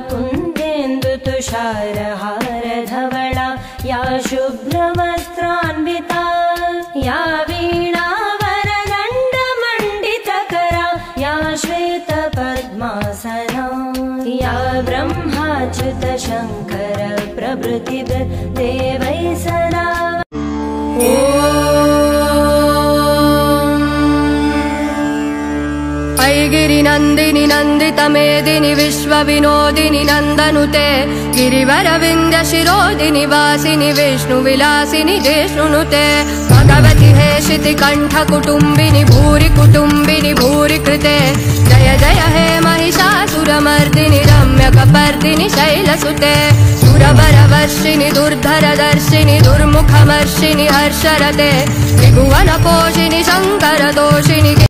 या कुन्देन्दुतुषारहारधवला या शुभ्रवस्त्रान्विता या वीणावरदण्डमण्डितकरा या श्वेतपद्मासना या ब्रह्माच्युतशङ्कर प्रभृति देवै सदा गिरिनन्दिनि नन्दितमेदिनि विश्वविनोदिनि नन्दनुते गिरिवरविन्द्य शिरोदिनि वासिनि विष्णुविलासिनि जिष्णुनुते भगवति हे शितिकण्ठकुटुम्बिनि भूरि कुटुम्बिनि भूरि कृते जय जय हे महिषासुरमर्दिनि रम्यकपर्दिनि शैलसुते सुरवरवर्षिणि दुर्धरदर्शिनि दुर्मुखमर्षिणि हर्षरते शङ्करदोषिणि